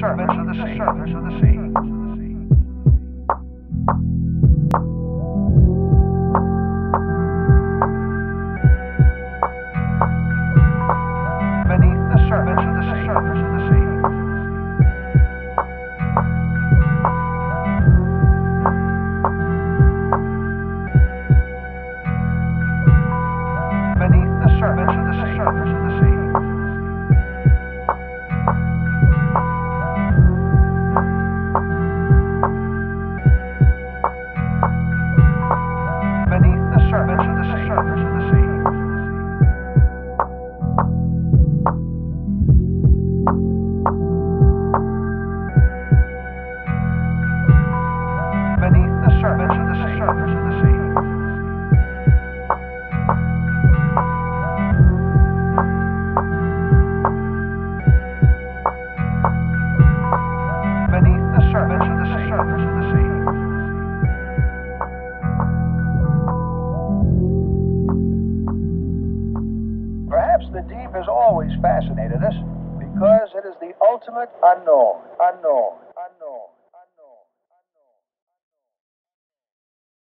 surface of the sea. Of the sea. Beneath the surface of the sea. Surface of the sea. The the of the sea. Beneath the of the sea. Perhaps the deep has always fascinated us because it is the ultimate unknown. Unknown.